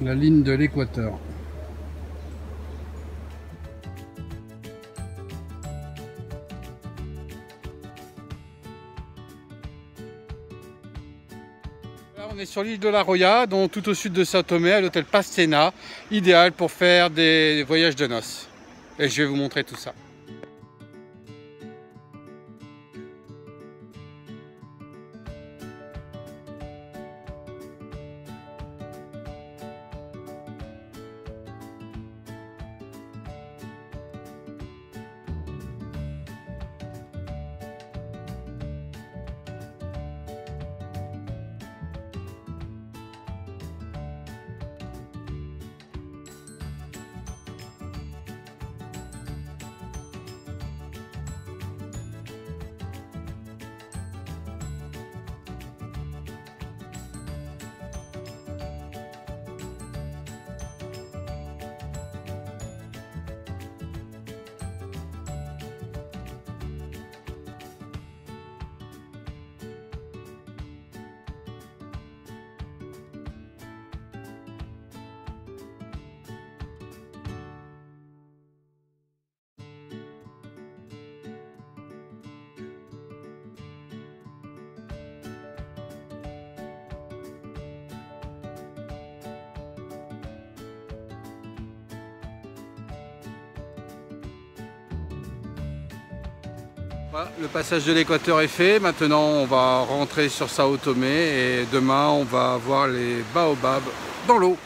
La ligne de l'équateur. on est sur l'île de la Roya, donc tout au sud de Sao Tomé, à l'hôtel Pastena, idéal pour faire des voyages de noces. Et je vais vous montrer tout ça. Le passage de l'équateur est fait. Maintenant, on va rentrer sur Sao Tomé et demain, on va voir les baobabs dans l'eau.